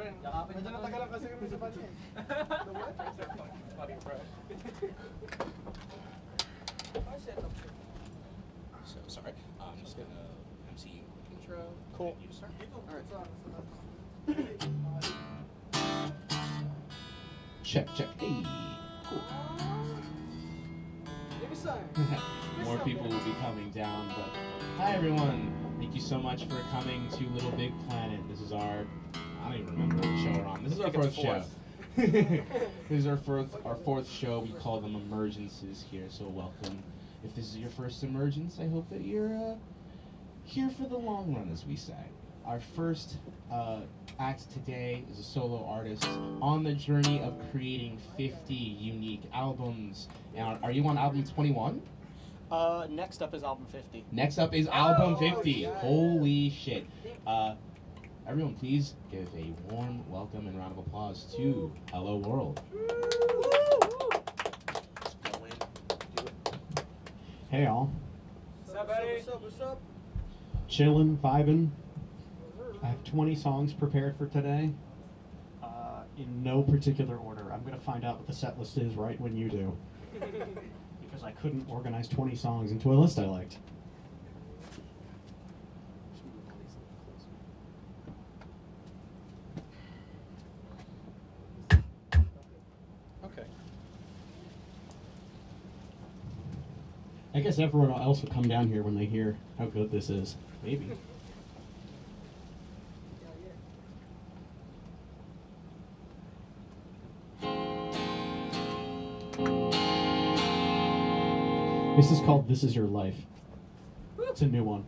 Medyo natagalan kasi kami sa kanya eh. The what? So sorry. I'm just gonna MC you a quick intro. Cool. You start. Check, check. Hey. Cool. More people will be coming down, but hi everyone. Thank you so much for coming to Little Big Planet. This is our I don't even remember what show we're on. This is our fourth show. this is our fourth our fourth show. We call them emergences here, so welcome. If this is your first emergence, I hope that you're uh, here for the long run, as we say. Our first uh, act today is a solo artist on the journey of creating 50 unique albums. Now, are you on album 21? Uh, next up is album 50. Next up is album Oh, 50. yeah. Holy shit. Uh, everyone, please give a warm welcome and round of applause to Hello Whirled. Just go in. Do it. Hey all, What's up, buddy? What's up, what's up? chillin', vibin'. I have 20 songs prepared for today. Uh, in no particular order. I'm gonna find out what the set list is right when you do, because I couldn't organize 20 songs into a list I liked. Just move all these a little closer. Okay. I guess everyone else will come down here when they hear how good this is. Maybe. This is called This Is Your Life. It's a new one.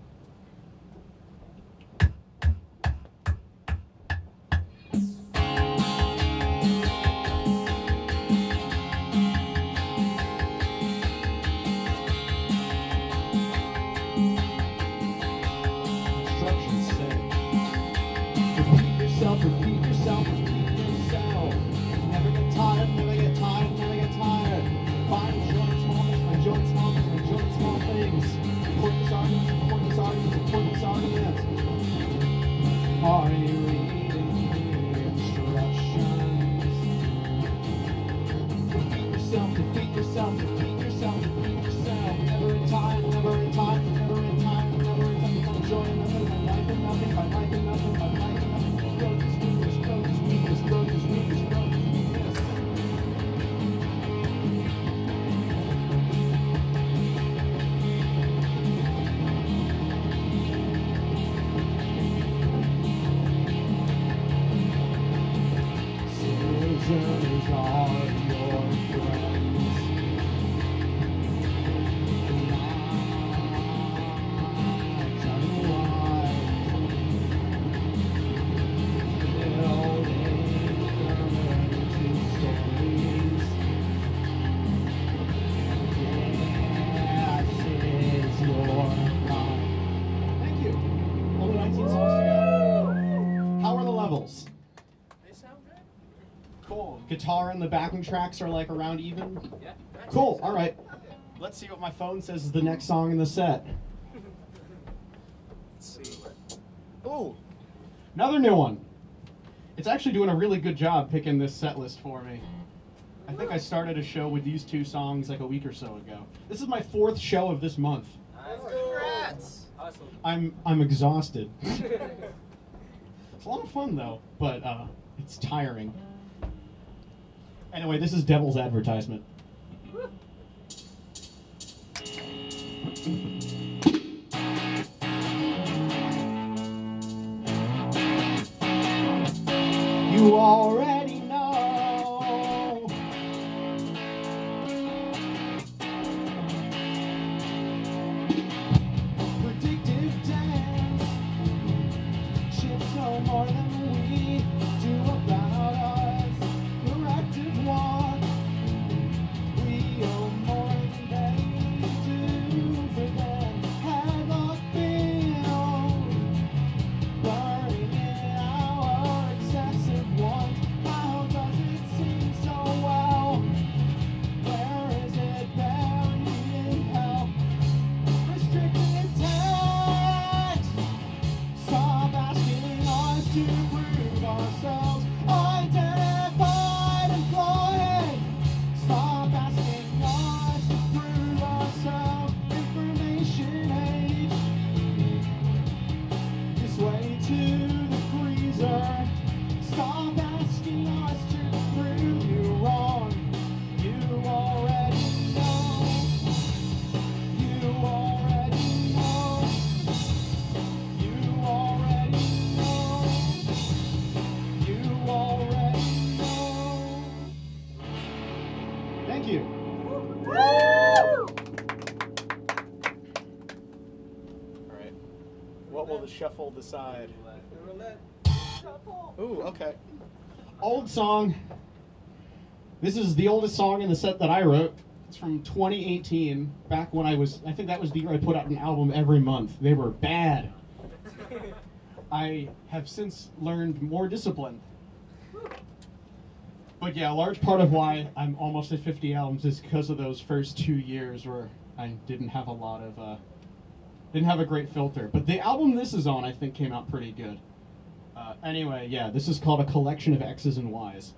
Guitar and the backing tracks are like around even. Yeah. Cool. All right. Let's see what my phone says is the next song in the set. Let's see. Ooh. Another new one. It's actually doing a really good job picking this set list for me. I think I started a show with these two songs like a week or so ago. This is my fourth show of this month. Nice. Congrats. Awesome. I'm I'm exhausted. it's a lot of fun though, but uh, it's tiring. Anyway, this is Devil's Advertisement. You already know. Predictive dance. Chips know more than we do about shuffle decide? The roulette. Ooh, okay. Old song. This is the oldest song in the set that I wrote. It's from 2018, back when I was. I think that was the year I put out an album every month. They were bad. I have since learned more discipline. But yeah, a large part of why I'm almost at 50 albums is because of those first two years where I didn't have a lot of, uh, didn't have a great filter. But the album this is on, I think, came out pretty good. Uh, anyway, yeah, this is called a collection of X's and Y's.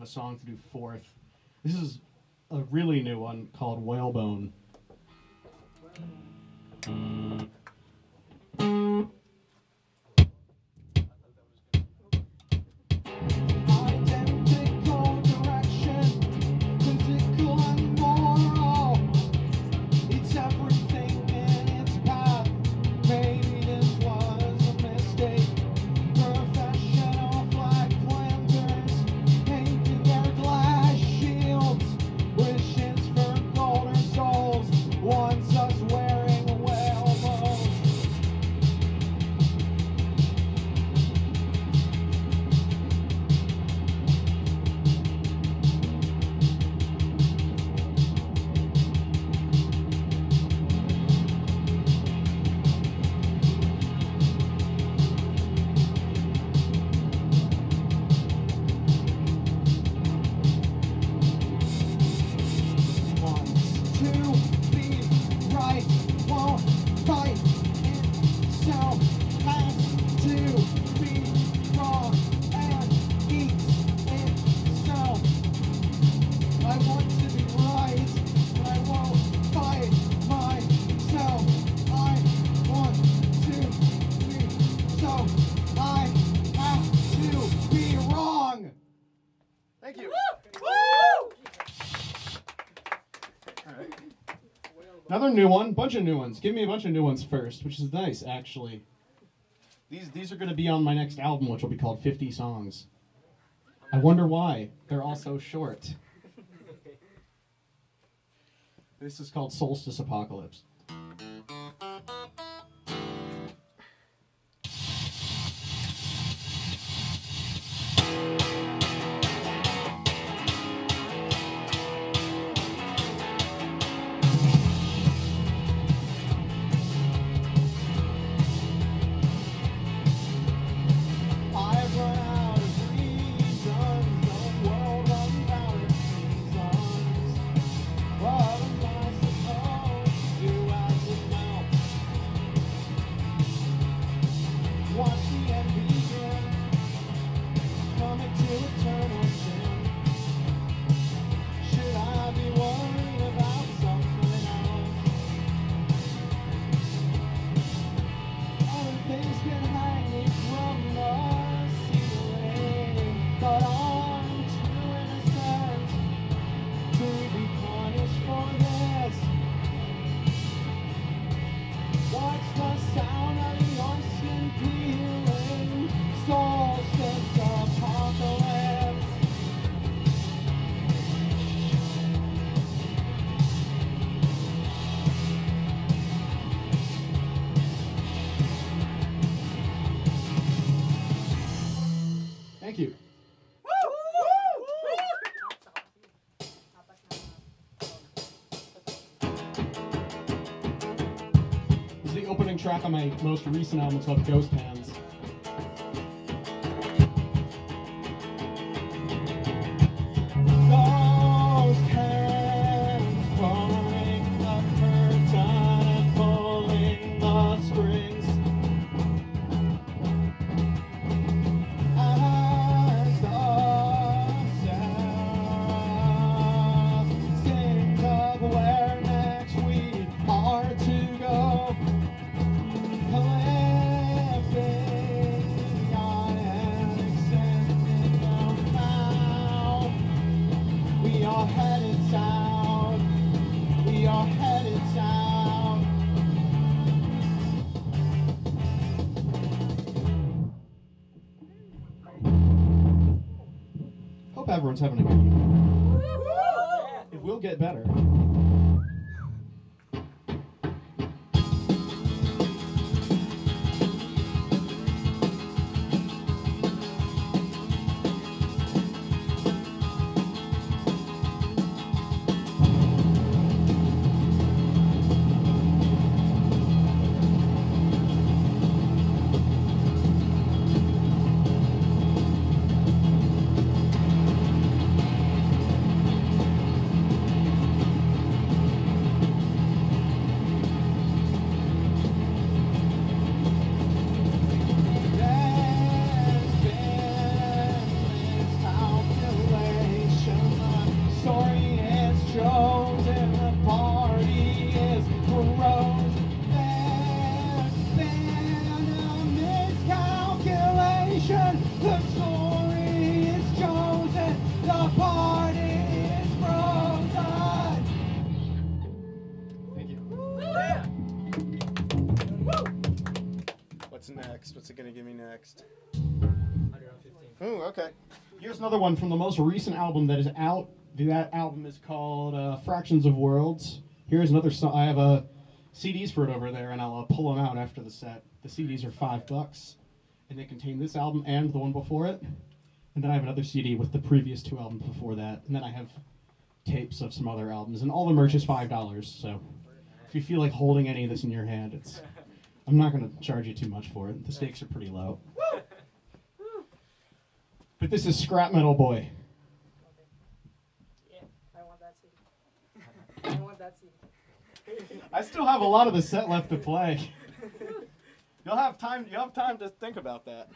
Of a song to do fourth. This is a really new one called Whalebone. New one, bunch of new ones. Give me a bunch of new ones first, which is nice actually. These these are going to be on my next album, which will be called 50 Songs. I wonder why they're all so short. This is called Solstice Apocalypse. You. This is the opening track on my most recent album. Called Ghost Hands. Okay. Here's another one from the most recent album that is out. That album is called uh, Fractions of Worlds. Here's another song. I have uh, CDs for it over there, and I'll uh, pull them out after the set. The CDs are five bucks, and they contain this album and the one before it. And then I have another CD with the previous two albums before that. And then I have tapes of some other albums, and all the merch is five dollars. So if you feel like holding any of this in your hand, it's. I'm not going to charge you too much for it. The stakes are pretty low. But this is Scrap Metal Boy. Yeah, I want that CD. I want that CD. I still have a lot of the set left to play. You'll have time. You'll have time to think about that.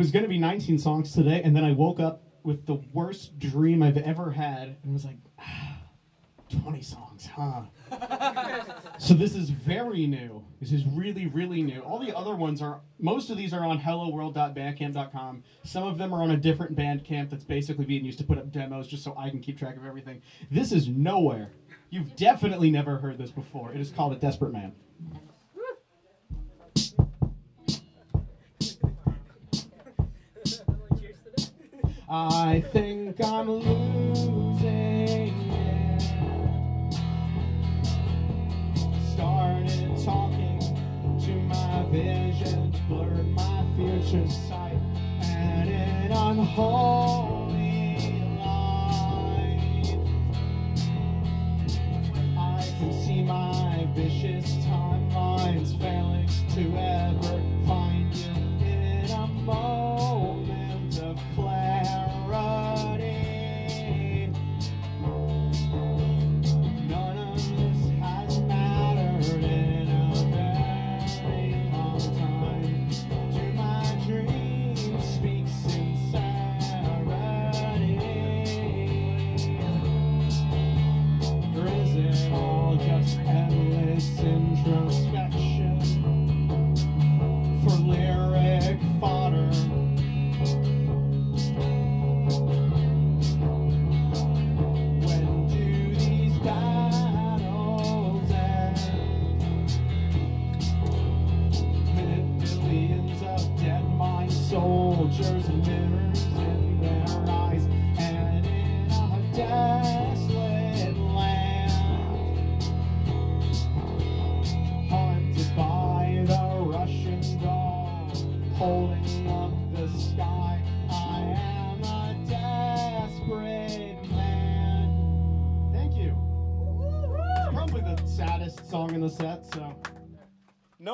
Was going to be 19 songs today, and then I woke up with the worst dream I've ever had and was like, ah, 20 songs, huh? so this is very new. This is really, really new. All the other ones are, most of these are on hellowhirled.bandcamp.com. Some of them are on a different Bandcamp that's basically being used to put up demos just so I can keep track of everything. This is nowhere. You've definitely never heard this before. It is called A Desperate Man. I think I'm losing it. Started talking to my visions, blurred my future sight, and an unholy light. I can see my vicious timelines failing to ever find you in a moment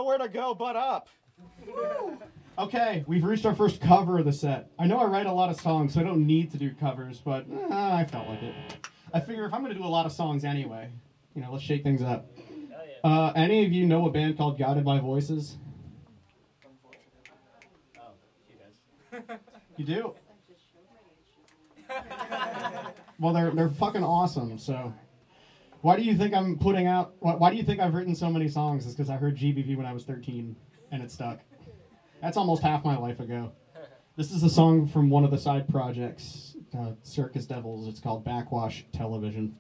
Nowhere to go but up. Okay, we've reached our first cover of the set. I know I write a lot of songs, so I don't need to do covers, but eh, I felt like it. I figure if I'm going to do a lot of songs anyway, you know, let's shake things up. Uh, any of you know a band called Guided by Voices? You do? Well, they're they're fucking awesome. So, why do you think I'm putting out? Why, why do you think I've written so many songs? Is because I heard GBV when I was 13 and it stuck. That's almost half my life ago. This is a song from one of the side projects, uh, Circus Devils. It's called Backwash Television.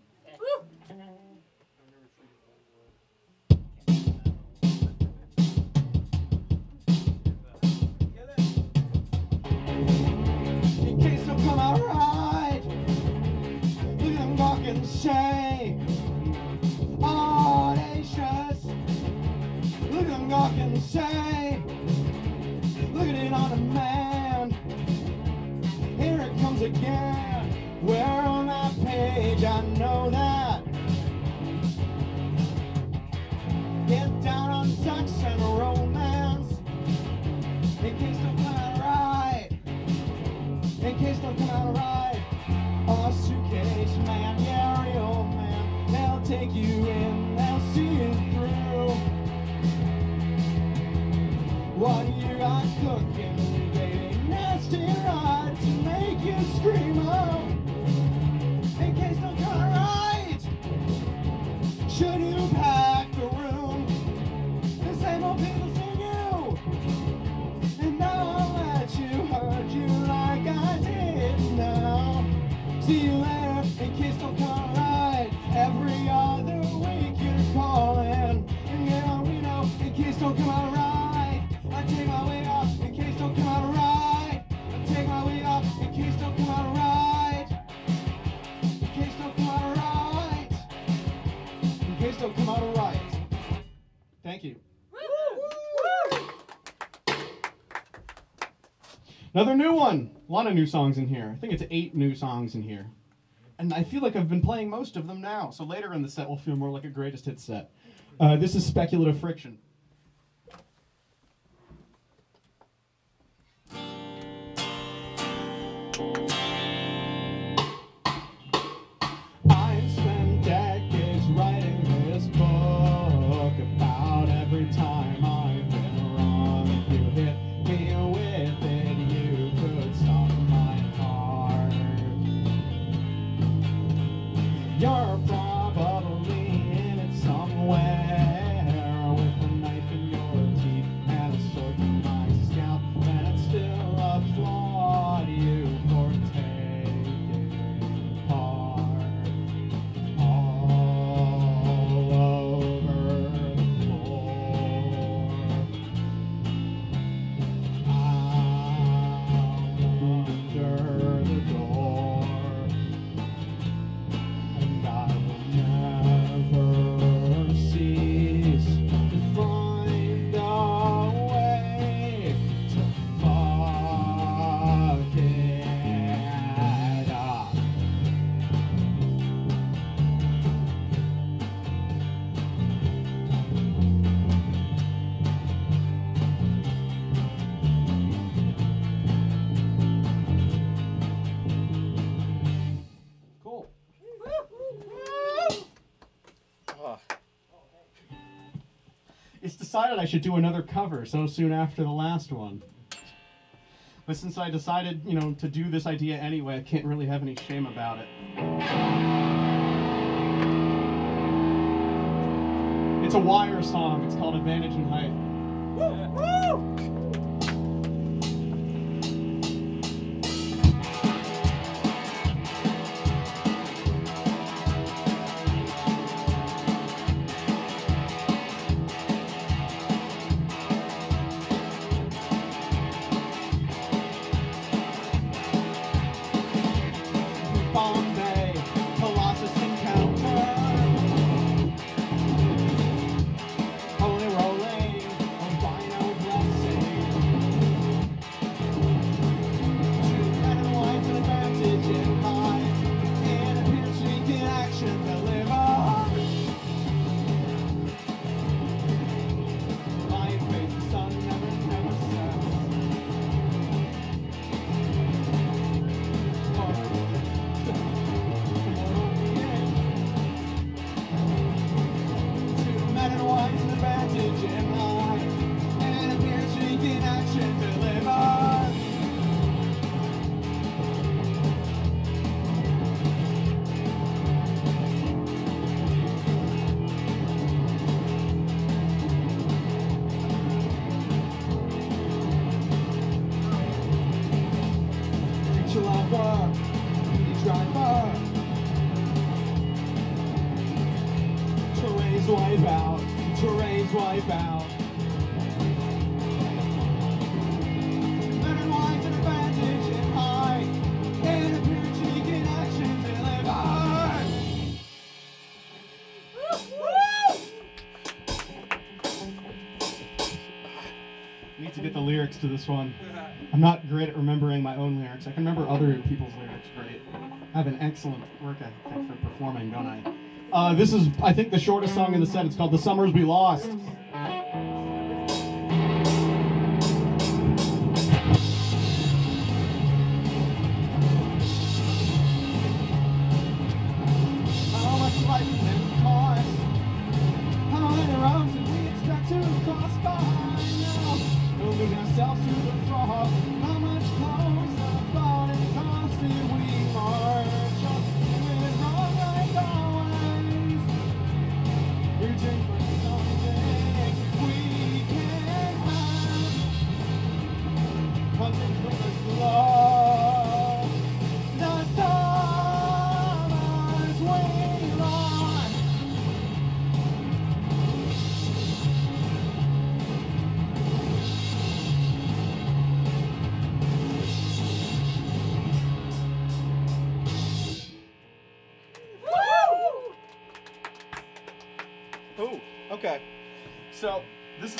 Thank you. Another new one. A lot of new songs in here. I think it's eight new songs in here. And I feel like I've been playing most of them now, so later in the set will feel more like a greatest hit set. Uh, this is Speculative Friction. Decided I should do another cover so soon after the last one. But since I decided, you know, to do this idea anyway, I can't really have any shame about it. It's a wire song. It's called Advantage in Height. Lyrics to this one. I'm not great at remembering my own lyrics. I can remember other people's lyrics great. I have an excellent work ethic for performing, don't I? Uh, this is, I think, the shortest song in the set. It's called "The Summers We Lost."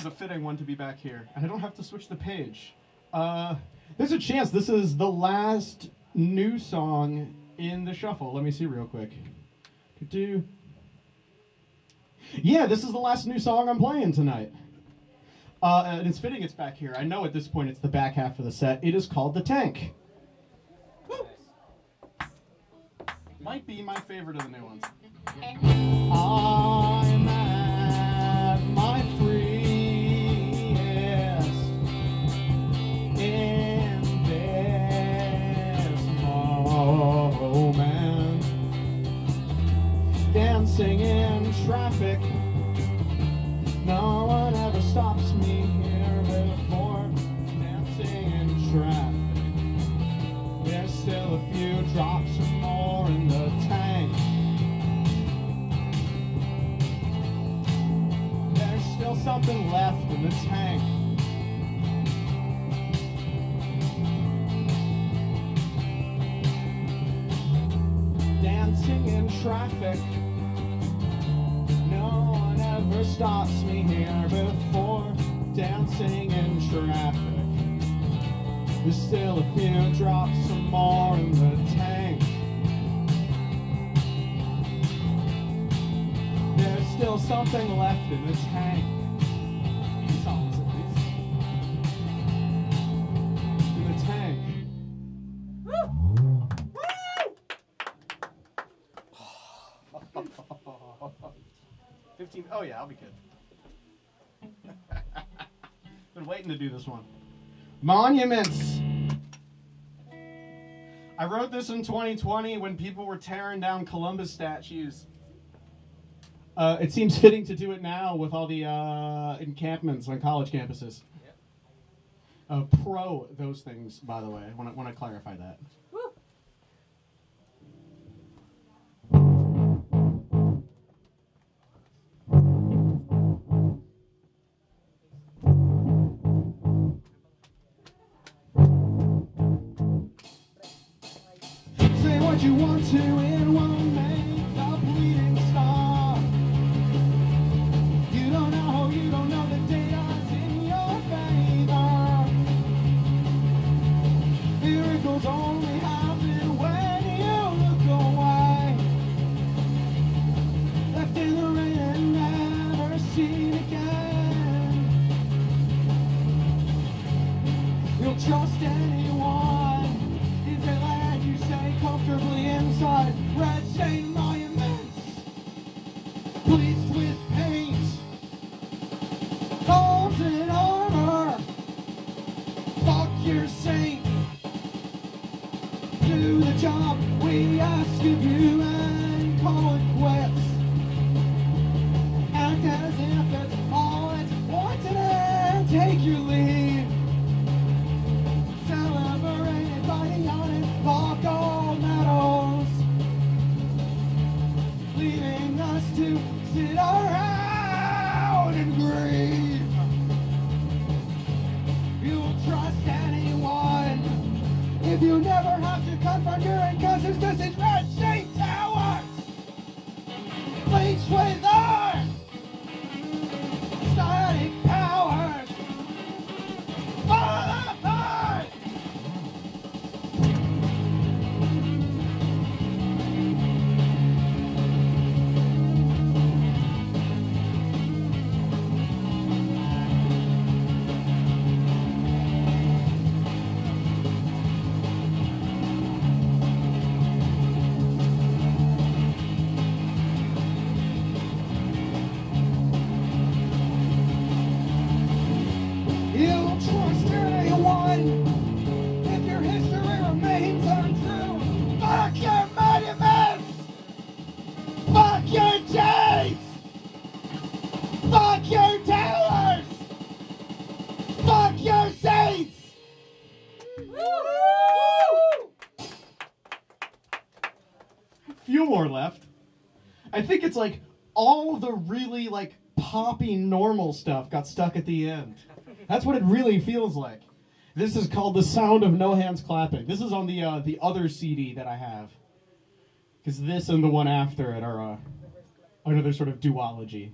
A fitting one to be back here, and I don't have to switch the page. Uh, There's a chance this is the last new song in the shuffle. Let me see real quick. Do-do. Yeah, this is the last new song I'm playing tonight. Uh, and it's fitting it's back here. I know at this point it's the back half of the set. It is called The Tank. might be my favorite of the new ones. I'm at my Dancing in traffic, no one ever stops me here before. Dancing in traffic. There's still a few drops more in the tank. There's still something left in the tank. There's still a few drops or more in the tank. There's still something left in the tank. In the tank. 15. Oh, yeah, I'll be good. Been waiting to do this one. Monuments. I wrote this in 2020 when people were tearing down Columbus statues. Uh, it seems fitting to do it now with all the uh, encampments on college campuses. Uh, pro those things, by the way. I want to want to clarify that. To, it more left. I think it's like all the really like poppy normal stuff got stuck at the end. That's what it really feels like. This is called the sound of no hands clapping. This is on the uh, the other CD that I have. Because this and the one after it are uh, another sort of duology.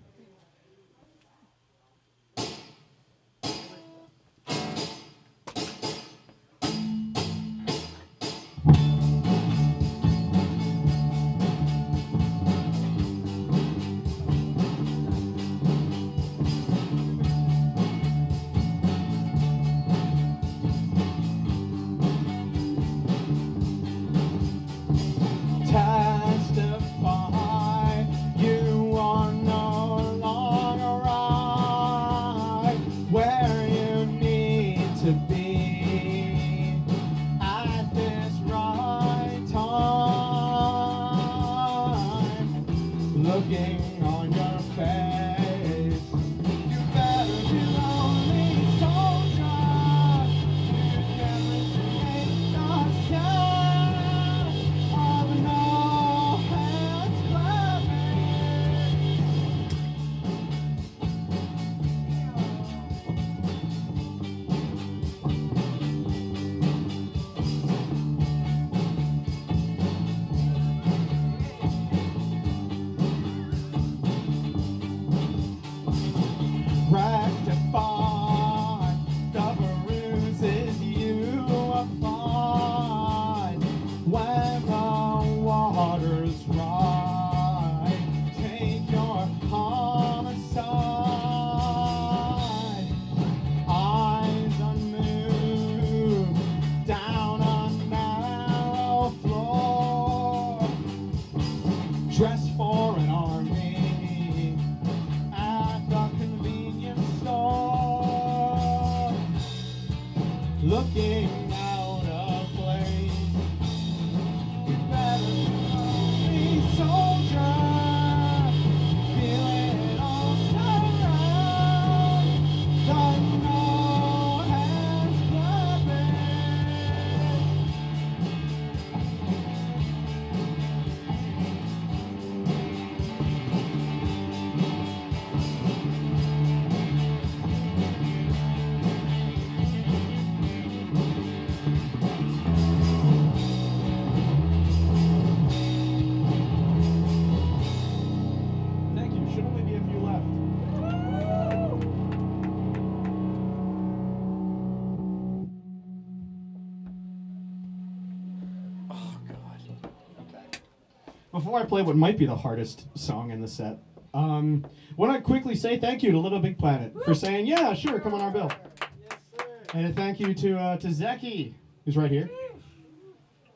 Play what might be the hardest song in the set, um, want to quickly say thank you to Little Big Planet for saying, "Yeah, sure, come on our bill," Yes, and a thank you to uh, to Zeki, who's right here,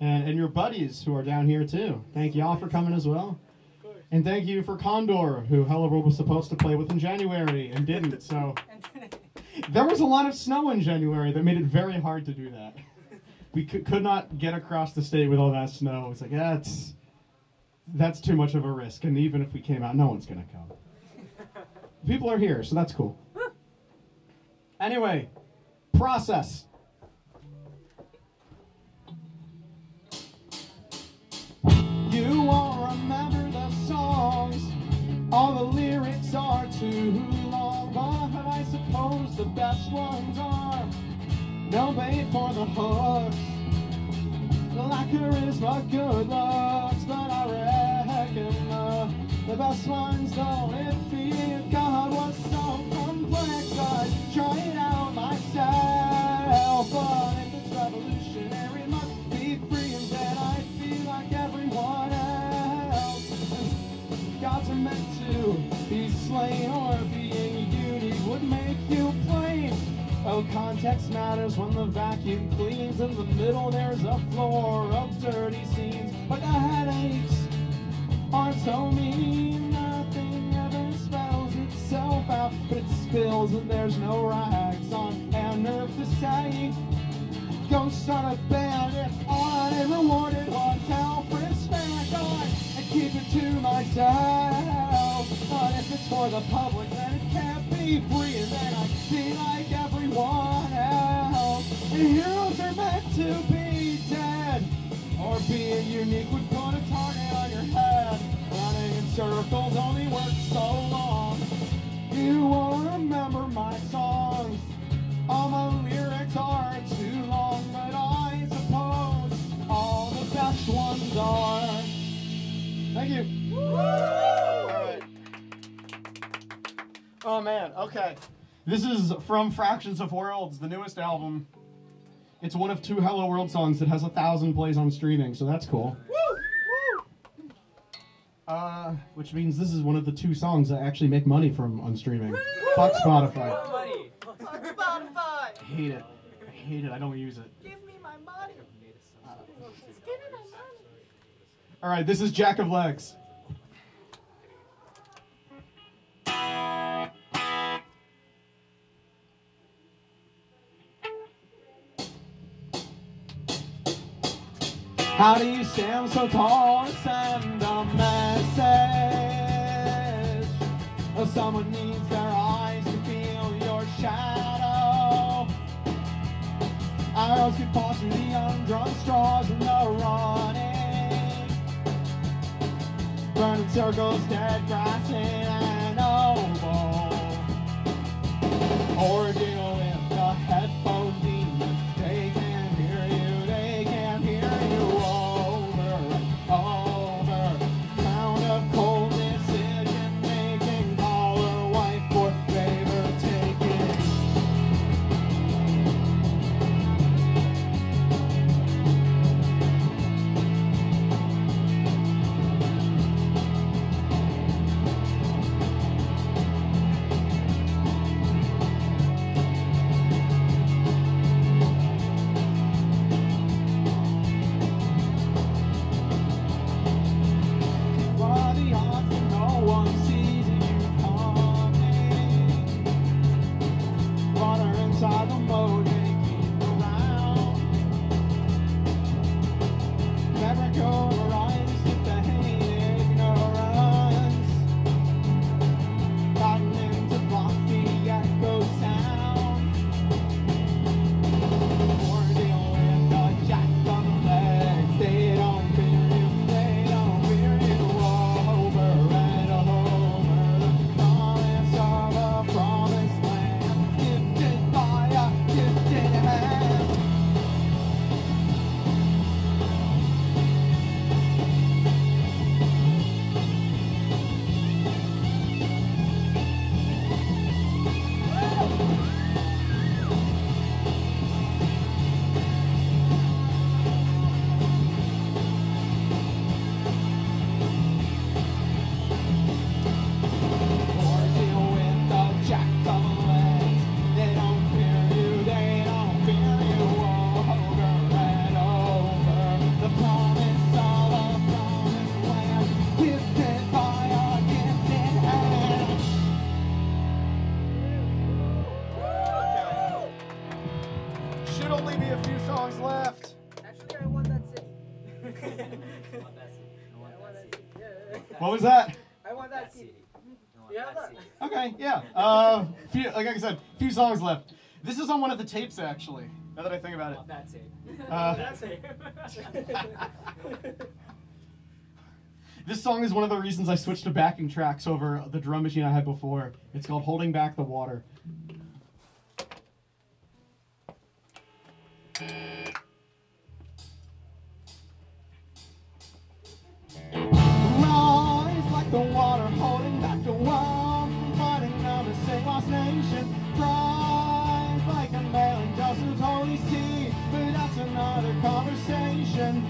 and and your buddies who are down here too. Thank y'all for coming as well. And thank you for Condor, who Hello Whirled was supposed to play with in January and didn't. So there was a lot of snow in January that made it very hard to do that. We could, could not get across the state with all that snow. It's like that's that's too much of a risk. And even if we came out, no one's gonna come. People are here, so that's cool. Anyway, process. You won't remember the songs. All the lyrics are too long, but I suppose the best ones are no bait for the hooks. Like charisma, good looks, but I the best ones don't. If fear God was so complex, I'd try it out myself. But if it's revolutionary, it must be free, and then I feel like everyone else. Gods are meant to be slain, or being unique would make you plain. Oh, context matters when the vacuum cleans. In the middle, there's a floor of dirty scenes. But the headaches aren't so mean. Nothing ever spells itself out, but it spills, and there's no rags on. And nerve to say, Go start a band if all I rewarded was Alfred Spanish I and keep it to myself. But if it's for the public, then it can't be free, and then I be like everyone else. And heroes are meant to be or being unique would put a target on your head. Running in circles only works so long. You won't remember my songs. All my lyrics are too long, but I suppose all the best ones are. Thank you. Oh man, okay. This is from Fractions of Worlds, the newest album. It's one of two Hello Whirled songs that has a thousand plays on streaming, so that's cool. Uh, which means this is one of the two songs that actually make money from on streaming. Fuck Spotify. Money. Spotify! I hate it. I hate it. I don't use it. Give me my money! Give me my money! All right, this is Jack of Legs. How do you stand so tall and send a message? Someone needs their eyes to feel your shadow. Arrows could pass through the undrunk straws and the running. Burning circles, dead grass in an oval. Or deal the headphones. songs left. This is on one of the tapes, actually. Now that I think about it. Not that tape. Uh, that tape. this song is one of the reasons I switched to backing tracks over the drum machine I had before. It's called Holding Back the Water. Like the water holding back. conversation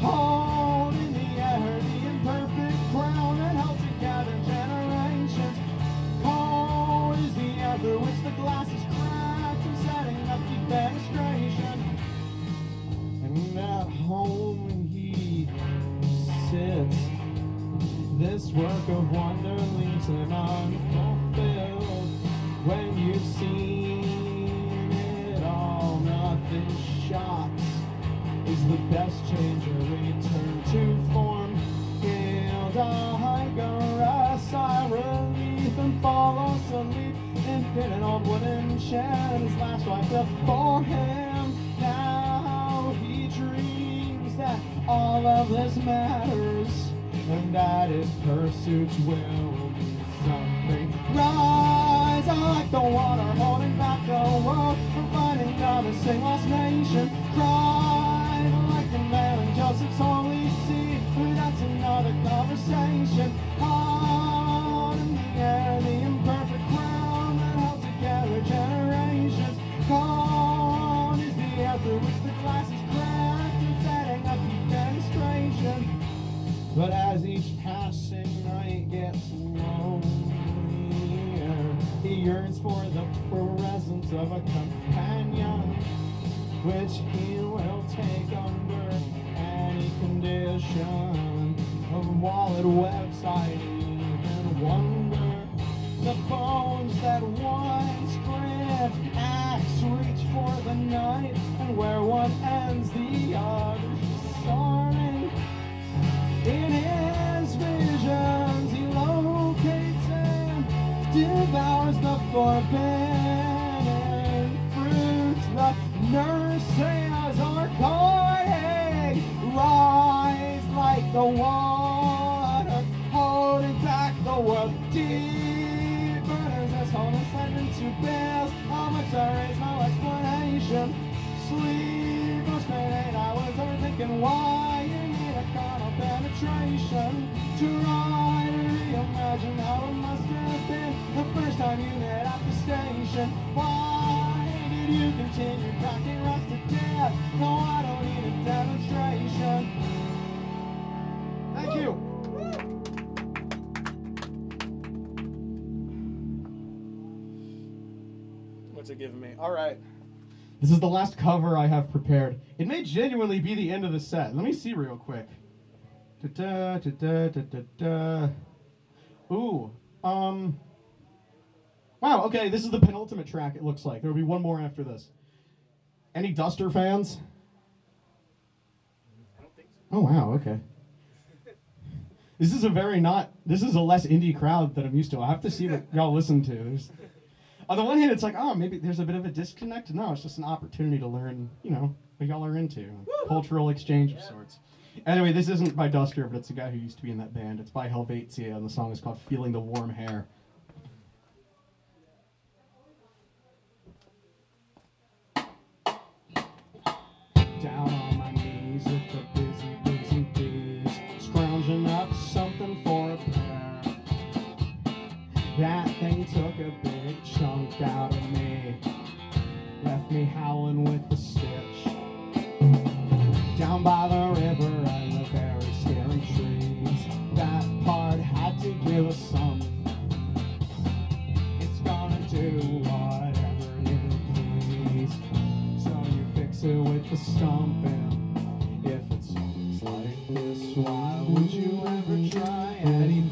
Hold in the air the imperfect crown and held together generations. Cold is the air through which the glass is cracked and setting up the demonstration And at home he sits this work of wonderland where forbidden fruits. The nurses are calling. Rise like the water, holding back the world Deep There's a whole assignment to. How much there is, no explanation. Sleepless for eight hours, overthinking why you need a kind of penetration to rise. The first time you met at the station. Why did you continue cracking us to death? No, I don't need a demonstration. Thank you. What's it giving me? All right. This is the last cover I have prepared. It may genuinely be the end of the set. Let me see real quick. Da da da da da da. Ooh. Um. Wow. Okay, this is the penultimate track. It looks like there will be one more after this. Any Duster fans? I don't think so. Oh wow. Okay. This is a very not. This is a less indie crowd that I'm used to. I have to see what y'all listen to. There's, on the one hand, it's like, oh, maybe there's a bit of a disconnect. No, it's just an opportunity to learn, you know, what y'all are into. Cultural exchange of sorts. Anyway, this isn't by Duster, but it's a guy who used to be in that band. It's by Helvetia, and the song is called Feeling the Warm Hair. That thing took a big chunk out of me, left me howling with the stitch. Down by the river and the very scary trees, that part had to give us something. It's gonna do whatever you please. So you fix it with the stomping. If it's like this, why would you ever try anything?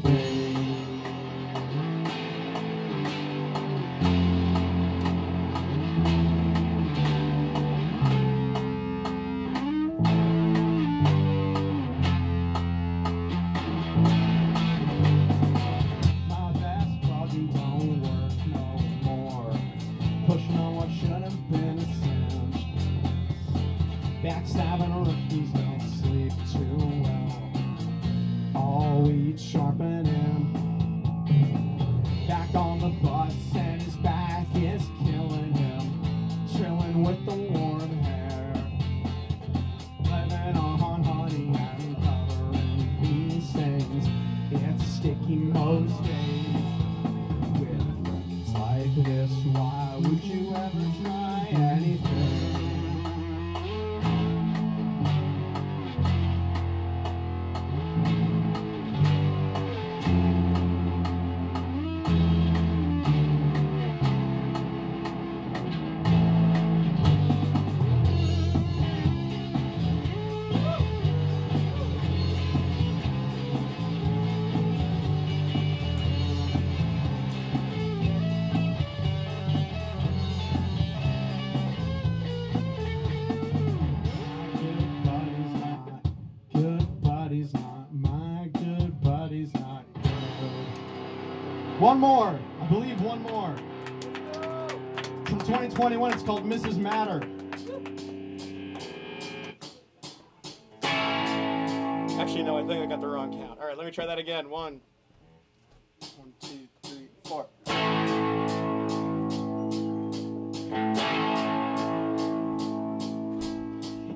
This, why would you ever try 21. It's called Mrs. Matter. Actually, no, I think I got the wrong count. All right, let me try that again. One, two, three, four.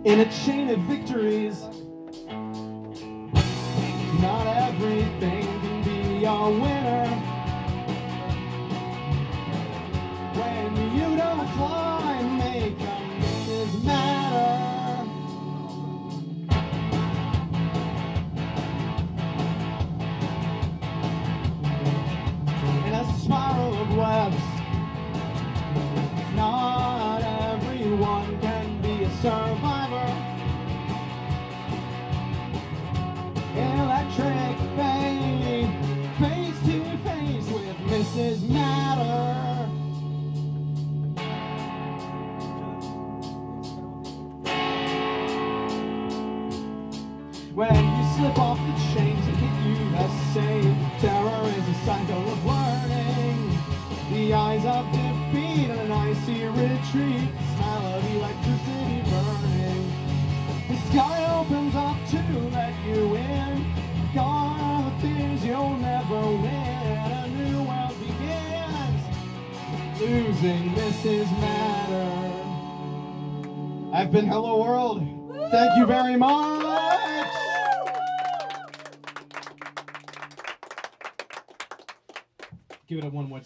In a chain of victories, can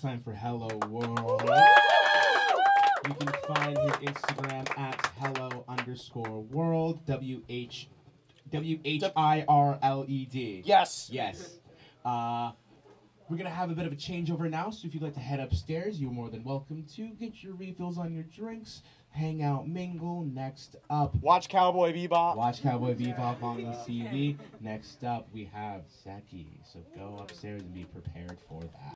time for Hello Whirled. You can find his Instagram at hello underscore world. W H W H I R L E D. Yes. Yes. Uh, we're gonna have a bit of a changeover now, so if you'd like to head upstairs, you're more than welcome to. Get your refills on your drinks, hang out, mingle. Next up, Watch Cowboy Bebop. watch Cowboy Bebop on the TV. Next up, we have Seki. So go upstairs and be prepared for that.